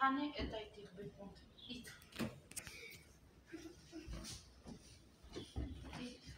هاني اتايتيغ بالفون